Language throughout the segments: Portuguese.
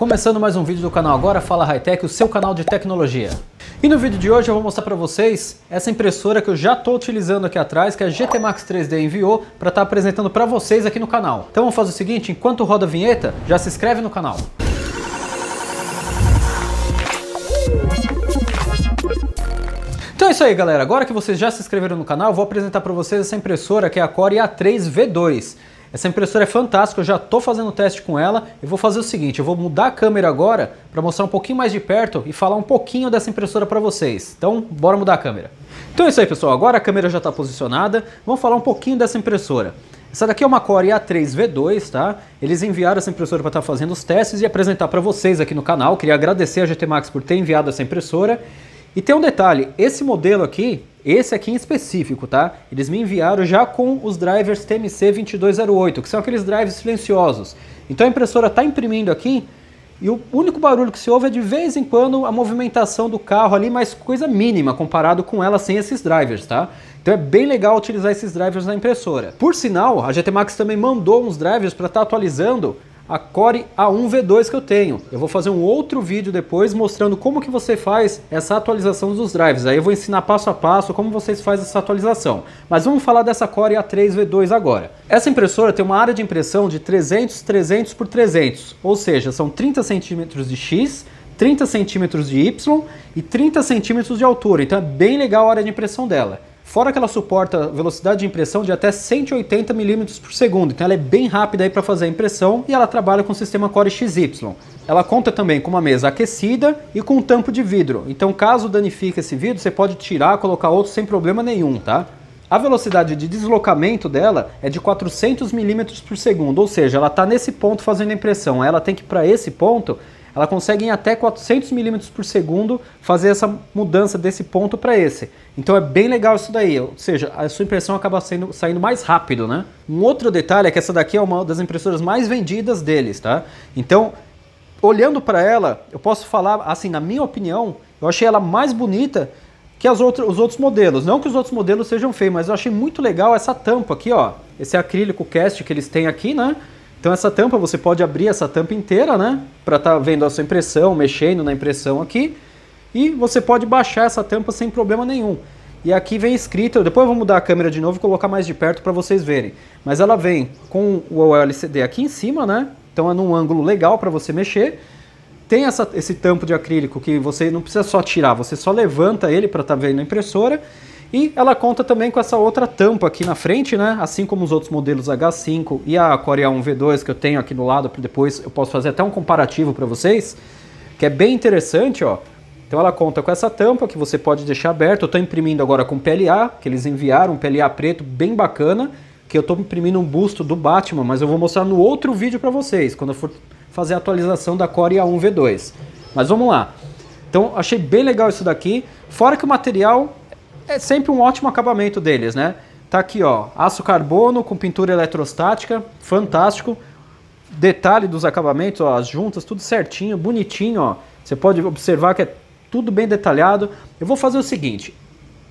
Começando mais um vídeo do canal Agora Fala Hightech, o seu canal de tecnologia. E no vídeo de hoje eu vou mostrar para vocês essa impressora que eu já estou utilizando aqui atrás, que a GT Max 3D enviou para estar tá apresentando para vocês aqui no canal. Então vamos fazer o seguinte, enquanto roda a vinheta, já se inscreve no canal. Então é isso aí galera, agora que vocês já se inscreveram no canal, eu vou apresentar para vocês essa impressora que é a Core A3 V2. Essa impressora é fantástica, eu já estou fazendo teste com ela. Eu vou fazer o seguinte, eu vou mudar a câmera agora para mostrar um pouquinho mais de perto e falar um pouquinho dessa impressora para vocês. Então, bora mudar a câmera. Então é isso aí, pessoal. Agora a câmera já está posicionada. Vamos falar um pouquinho dessa impressora. Essa daqui é uma Core A3V2, tá? Eles enviaram essa impressora para estar tá fazendo os testes e apresentar para vocês aqui no canal. Queria agradecer a GT Max por ter enviado essa impressora. E tem um detalhe, esse modelo aqui, esse aqui em específico, tá? Eles me enviaram já com os drivers TMC2208, que são aqueles drivers silenciosos. Então a impressora está imprimindo aqui e o único barulho que se ouve é de vez em quando a movimentação do carro ali, mas coisa mínima comparado com ela sem esses drivers, tá? Então é bem legal utilizar esses drivers na impressora. Por sinal, a GT Max também mandou uns drivers para estar tá atualizando a Core A1V2 que eu tenho. Eu vou fazer um outro vídeo depois mostrando como que você faz essa atualização dos drives. Aí eu vou ensinar passo a passo como vocês fazem essa atualização. Mas vamos falar dessa Core A3V2 agora. Essa impressora tem uma área de impressão de 300 300 por 300, ou seja, são 30 centímetros de X, 30 centímetros de Y e 30 centímetros de altura. Então é bem legal a área de impressão dela. Fora que ela suporta velocidade de impressão de até 180 mm por segundo, então ela é bem rápida para fazer a impressão e ela trabalha com o sistema Core XY. Ela conta também com uma mesa aquecida e com um tampo de vidro, então caso danifique esse vidro, você pode tirar, colocar outro sem problema nenhum, tá? A velocidade de deslocamento dela é de 400 mm por segundo, ou seja, ela está nesse ponto fazendo a impressão, ela tem que ir para esse ponto ela consegue em até 400 milímetros por segundo fazer essa mudança desse ponto para esse. Então é bem legal isso daí, ou seja, a sua impressão acaba saindo, saindo mais rápido, né? Um outro detalhe é que essa daqui é uma das impressoras mais vendidas deles, tá? Então, olhando para ela, eu posso falar, assim, na minha opinião, eu achei ela mais bonita que as outras, os outros modelos. Não que os outros modelos sejam feios, mas eu achei muito legal essa tampa aqui, ó. Esse acrílico cast que eles têm aqui, né? Então essa tampa, você pode abrir essa tampa inteira, né? Para estar tá vendo a sua impressão, mexendo na impressão aqui. E você pode baixar essa tampa sem problema nenhum. E aqui vem escrito, depois eu vou mudar a câmera de novo e colocar mais de perto para vocês verem. Mas ela vem com o LCD aqui em cima, né? Então é num ângulo legal para você mexer. Tem essa, esse tampo de acrílico que você não precisa só tirar, você só levanta ele para estar tá vendo a impressora. E ela conta também com essa outra tampa aqui na frente, né? Assim como os outros modelos H5 e a Core A1 V2 que eu tenho aqui no lado, depois eu posso fazer até um comparativo para vocês, que é bem interessante, ó. Então ela conta com essa tampa que você pode deixar aberta. Eu estou imprimindo agora com PLA, que eles enviaram, um PLA preto bem bacana, que eu estou imprimindo um busto do Batman, mas eu vou mostrar no outro vídeo para vocês, quando eu for fazer a atualização da Core A1 V2. Mas vamos lá. Então achei bem legal isso daqui, fora que o material é sempre um ótimo acabamento deles, né? Tá aqui, ó, aço carbono com pintura eletrostática, fantástico. Detalhe dos acabamentos, ó, as juntas, tudo certinho, bonitinho, ó. Você pode observar que é tudo bem detalhado. Eu vou fazer o seguinte,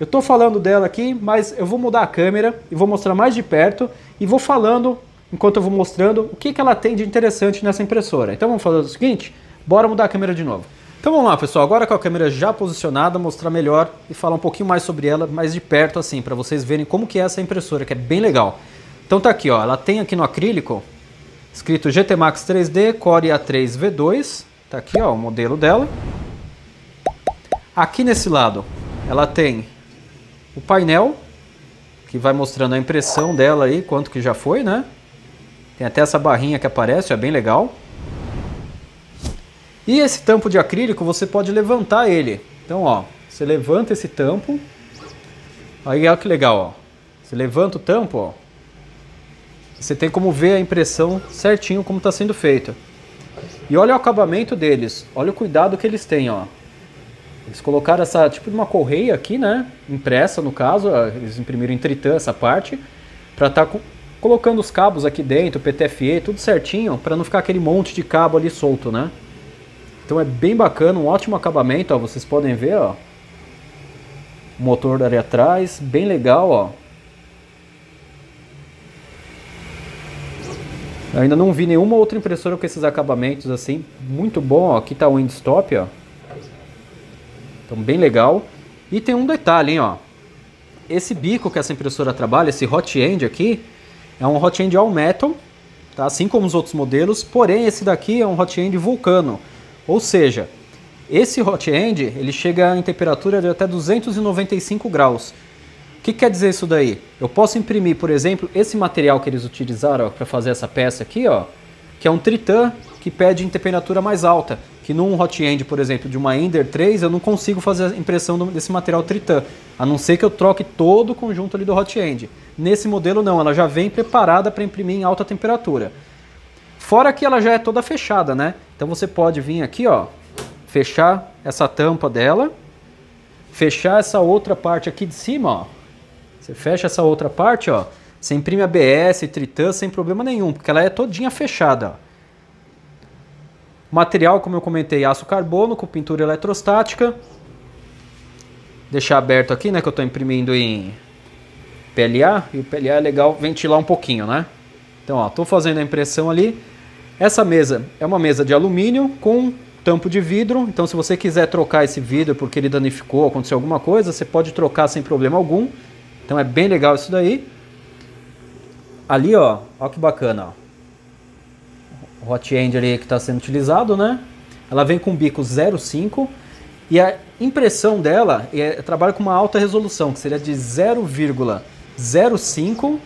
eu estou falando dela aqui, mas eu vou mudar a câmera e vou mostrar mais de perto e vou falando, enquanto eu vou mostrando, o que, que ela tem de interessante nessa impressora. Então vamos fazer o seguinte, bora mudar a câmera de novo. Então vamos lá, pessoal. Agora com a câmera já posicionada, mostrar melhor e falar um pouquinho mais sobre ela, mais de perto assim, para vocês verem como que é essa impressora, que é bem legal. Então tá aqui, ó. Ela tem aqui no acrílico escrito GT Max 3D Core A3 V2. Tá aqui, ó, o modelo dela. Aqui nesse lado, ela tem o painel que vai mostrando a impressão dela aí, quanto que já foi, né? Tem até essa barrinha que aparece, é bem legal. E esse tampo de acrílico você pode levantar ele. Então, ó, você levanta esse tampo. Aí olha que legal, ó. Você levanta o tampo, ó. Você tem como ver a impressão certinho como está sendo feita. E olha o acabamento deles. Olha o cuidado que eles têm, ó. Eles colocaram essa tipo de uma correia aqui, né? Impressa no caso, eles imprimiram em tritã essa parte para estar tá colocando os cabos aqui dentro, PTFE, tudo certinho, para não ficar aquele monte de cabo ali solto, né? Então é bem bacana, um ótimo acabamento, ó, vocês podem ver, ó. O motor ali atrás, bem legal, ó. Eu ainda não vi nenhuma outra impressora com esses acabamentos assim, muito bom, ó. aqui está o windstop, ó. Então bem legal. E tem um detalhe, hein, ó. Esse bico que essa impressora trabalha, esse hot end aqui, é um hot end all metal, tá? assim como os outros modelos, porém esse daqui é um hot end vulcano. Ou seja, esse hot end ele chega em temperatura de até 295 graus. O que quer dizer isso daí? Eu posso imprimir, por exemplo, esse material que eles utilizaram para fazer essa peça aqui, ó, que é um tritã que pede em temperatura mais alta, que num hot end, por exemplo, de uma Ender 3, eu não consigo fazer a impressão desse material tritã, a não ser que eu troque todo o conjunto ali do hot end. Nesse modelo não, ela já vem preparada para imprimir em alta temperatura. Fora que ela já é toda fechada, né? Então você pode vir aqui, ó, fechar essa tampa dela, fechar essa outra parte aqui de cima, ó. Você fecha essa outra parte, ó, você imprime ABS, Tritã sem problema nenhum, porque ela é todinha fechada. Material, como eu comentei, aço carbono com pintura eletrostática. Deixar aberto aqui, né, que eu estou imprimindo em PLA. E o PLA é legal ventilar um pouquinho, né? Então, ó, estou fazendo a impressão ali. Essa mesa é uma mesa de alumínio com tampo de vidro. Então, se você quiser trocar esse vidro porque ele danificou, aconteceu alguma coisa, você pode trocar sem problema algum. Então, é bem legal isso daí. Ali, ó, ó que bacana, ó hot end ali que está sendo utilizado, né? Ela vem com bico 0,5 e a impressão dela é, trabalha com uma alta resolução, que seria de 0,05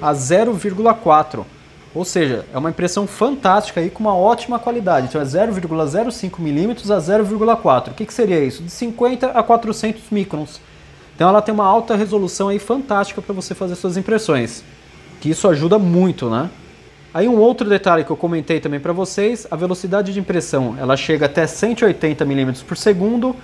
a 0,4. Ou seja, é uma impressão fantástica aí com uma ótima qualidade. Então é 0,05 milímetros a 0,4. O que, que seria isso? De 50 a 400 microns. Então ela tem uma alta resolução aí fantástica para você fazer suas impressões. Que isso ajuda muito, né? Aí um outro detalhe que eu comentei também para vocês, a velocidade de impressão, ela chega até 180 mm por segundo,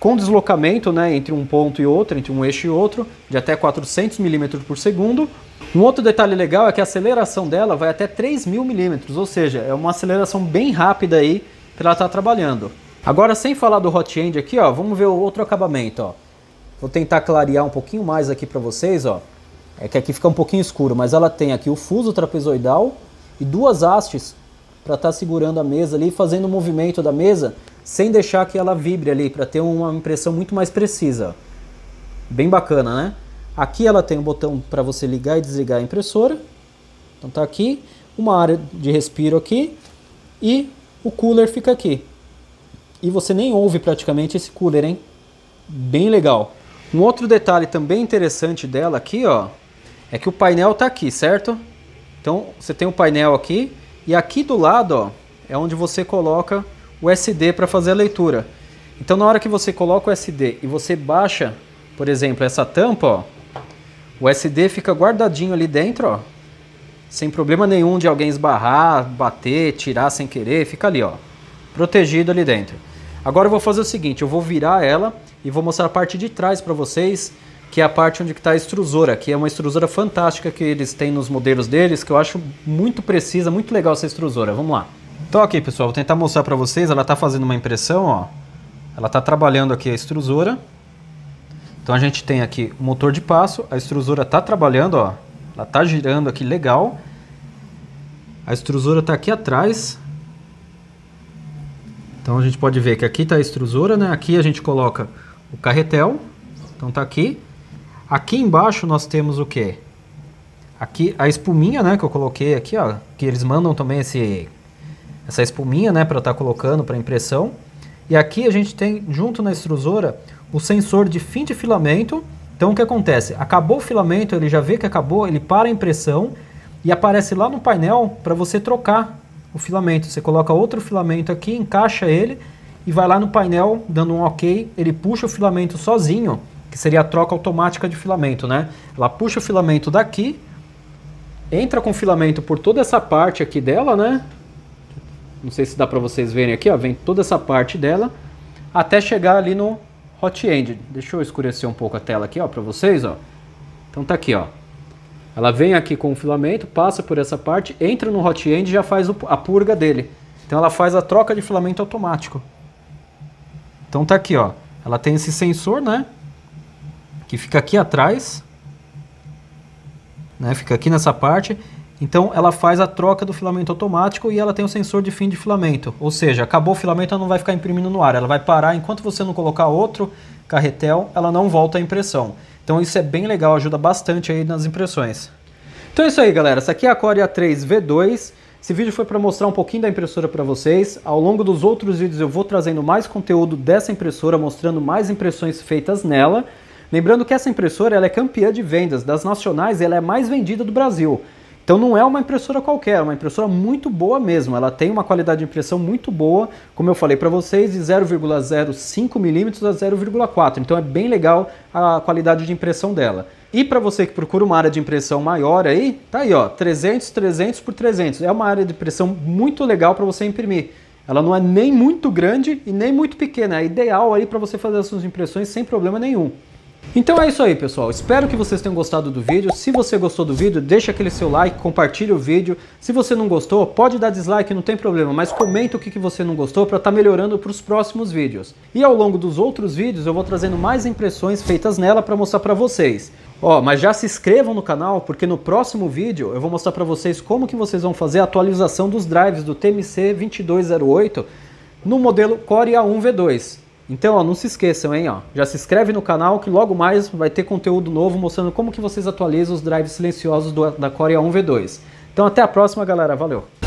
com deslocamento né, entre um ponto e outro, entre um eixo e outro, de até 400 mm por segundo. Um outro detalhe legal é que a aceleração dela vai até 3.000 mm, ou seja, é uma aceleração bem rápida aí para ela estar tá trabalhando. Agora, sem falar do hot end aqui, ó, vamos ver o outro acabamento. Ó. Vou tentar clarear um pouquinho mais aqui para vocês. Ó. É que aqui fica um pouquinho escuro, mas ela tem aqui o fuso trapezoidal, e duas hastes para estar tá segurando a mesa ali, fazendo o movimento da mesa sem deixar que ela vibre ali, para ter uma impressão muito mais precisa. Bem bacana, né? Aqui ela tem um botão para você ligar e desligar a impressora. Então tá aqui, uma área de respiro aqui e o cooler fica aqui. E você nem ouve praticamente esse cooler, hein? Bem legal. Um outro detalhe também interessante dela aqui, ó, é que o painel tá aqui, certo? Então você tem o um painel aqui e aqui do lado ó, é onde você coloca o SD para fazer a leitura. Então na hora que você coloca o SD e você baixa, por exemplo, essa tampa, ó, o SD fica guardadinho ali dentro, ó, sem problema nenhum de alguém esbarrar, bater, tirar sem querer, fica ali, ó, protegido ali dentro. Agora eu vou fazer o seguinte, eu vou virar ela e vou mostrar a parte de trás para vocês que é a parte onde está a extrusora, que é uma extrusora fantástica que eles têm nos modelos deles, que eu acho muito precisa, muito legal essa extrusora. Vamos lá. Então aqui, pessoal, vou tentar mostrar para vocês, ela está fazendo uma impressão, ó. Ela está trabalhando aqui a extrusora. Então a gente tem aqui o motor de passo, a extrusora está trabalhando, ó. Ela está girando aqui legal. A extrusora está aqui atrás. Então a gente pode ver que aqui está a extrusora, né? Aqui a gente coloca o carretel. Então está aqui. Aqui embaixo nós temos o que? Aqui a espuminha, né, que eu coloquei aqui, ó, que eles mandam também esse essa espuminha, né, para estar tá colocando para impressão. E aqui a gente tem junto na extrusora o sensor de fim de filamento. Então o que acontece? Acabou o filamento, ele já vê que acabou, ele para a impressão e aparece lá no painel para você trocar o filamento. Você coloca outro filamento aqui, encaixa ele e vai lá no painel dando um OK, ele puxa o filamento sozinho que seria a troca automática de filamento, né? Ela puxa o filamento daqui, entra com o filamento por toda essa parte aqui dela, né? Não sei se dá para vocês verem aqui, ó, vem toda essa parte dela até chegar ali no hot end. Deixa eu escurecer um pouco a tela aqui, ó, para vocês, ó. Então tá aqui, ó. Ela vem aqui com o filamento, passa por essa parte, entra no hot end e já faz a purga dele. Então ela faz a troca de filamento automático. Então tá aqui, ó. Ela tem esse sensor, né? que fica aqui atrás, né? Fica aqui nessa parte Então ela faz a troca do filamento automático e ela tem o sensor de fim de filamento. Ou seja, acabou o filamento, ela não vai ficar imprimindo no ar. Ela vai parar enquanto você não colocar outro carretel, ela não volta a impressão. Então isso é bem legal, ajuda bastante aí nas impressões. Então é isso aí, galera. Essa aqui é a Core A3 V2. Esse vídeo foi para mostrar um pouquinho da impressora para vocês. Ao longo dos outros vídeos eu vou trazendo mais conteúdo dessa impressora, mostrando mais impressões feitas nela. Lembrando que essa impressora ela é campeã de vendas das nacionais, ela é a mais vendida do Brasil. Então não é uma impressora qualquer, é uma impressora muito boa mesmo. Ela tem uma qualidade de impressão muito boa, como eu falei para vocês, de 0,05 mm a 0,4. Então é bem legal a qualidade de impressão dela. E para você que procura uma área de impressão maior aí, tá aí ó, 300, 300 por 300. É uma área de impressão muito legal para você imprimir. Ela não é nem muito grande e nem muito pequena, é ideal aí para você fazer as suas impressões sem problema nenhum. Então é isso aí, pessoal. Espero que vocês tenham gostado do vídeo. Se você gostou do vídeo, deixa aquele seu like, compartilha o vídeo. Se você não gostou, pode dar dislike, não tem problema, mas comenta o que, que você não gostou para estar tá melhorando para os próximos vídeos. E ao longo dos outros vídeos, eu vou trazendo mais impressões feitas nela para mostrar para vocês. Ó, mas já se inscrevam no canal, porque no próximo vídeo eu vou mostrar para vocês como que vocês vão fazer a atualização dos drives do TMC 2208 no modelo Core A1 V2. Então, ó, não se esqueçam, hein, ó. Já se inscreve no canal que logo mais vai ter conteúdo novo mostrando como que vocês atualizam os drives silenciosos do, da Core A1 V2. Então, até a próxima, galera. Valeu!